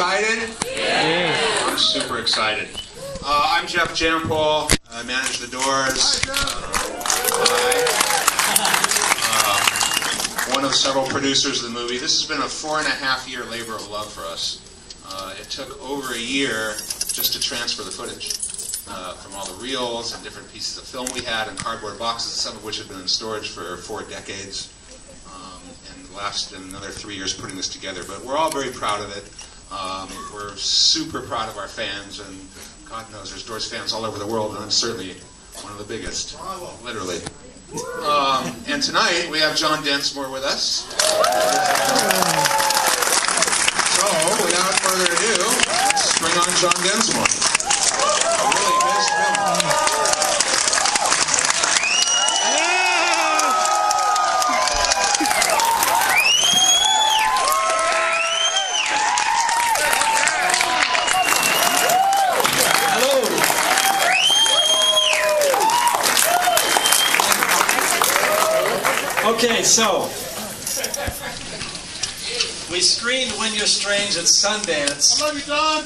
excited? I'm super excited. Uh, I'm Jeff Jampol. I manage the doors. Uh, one of several producers of the movie. This has been a four and a half year labor of love for us. Uh, it took over a year just to transfer the footage uh, from all the reels and different pieces of film we had and cardboard boxes, some of which had been in storage for four decades. Um, and lasted another three years putting this together. But we're all very proud of it. Um, we're super proud of our fans, and God knows there's Doors fans all over the world, and I'm certainly one of the biggest, literally. Um, and tonight we have John Densmore with us. So, without further ado, let's bring on John Densmore. Okay, so we screened When You're Strange at Sundance. Love you, Don.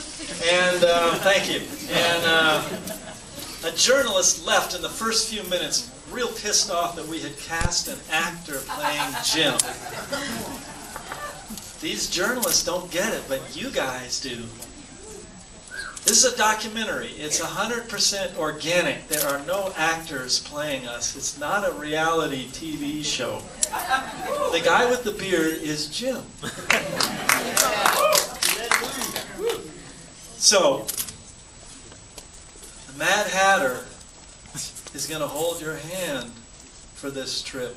And uh, thank you. And uh, a journalist left in the first few minutes, real pissed off that we had cast an actor playing Jim. These journalists don't get it, but you guys do. This is a documentary. It's 100% organic. There are no actors playing us. It's not a reality TV show. The guy with the beard is Jim. So, the Mad Hatter is going to hold your hand for this trip,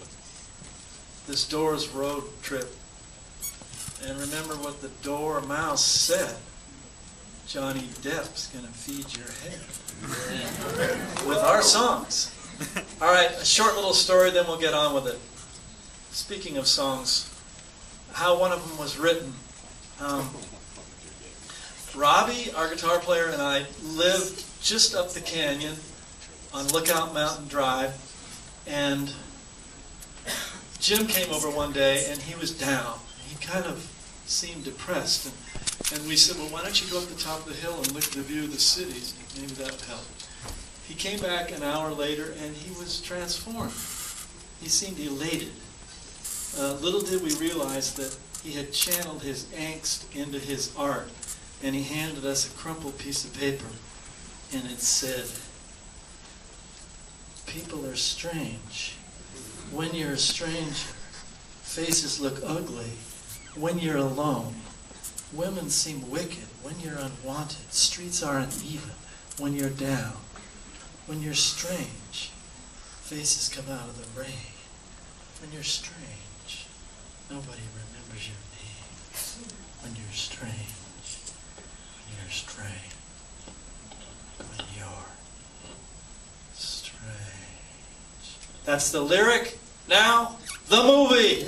this Doors Road trip. And remember what the Dormouse said. Johnny Depp's going to feed your head with our songs. All right, a short little story, then we'll get on with it. Speaking of songs, how one of them was written. Um, Robbie, our guitar player, and I lived just up the canyon on Lookout Mountain Drive, and Jim came over one day and he was down. He kind of seemed depressed, and, and we said, "Well, why don't you go up the top of the hill and look at the view of the cities? Maybe that would help." He came back an hour later and he was transformed. He seemed elated. Uh, little did we realize that he had channeled his angst into his art, and he handed us a crumpled piece of paper, and it said, People are strange. When you're a stranger, faces look ugly. When you're alone, women seem wicked. When you're unwanted, streets are uneven. When you're down, when you're strange, faces come out of the rain. When you're strange, nobody remembers your name. When you're strange, when you're strange, when you're strange. That's the lyric. Now, the movie.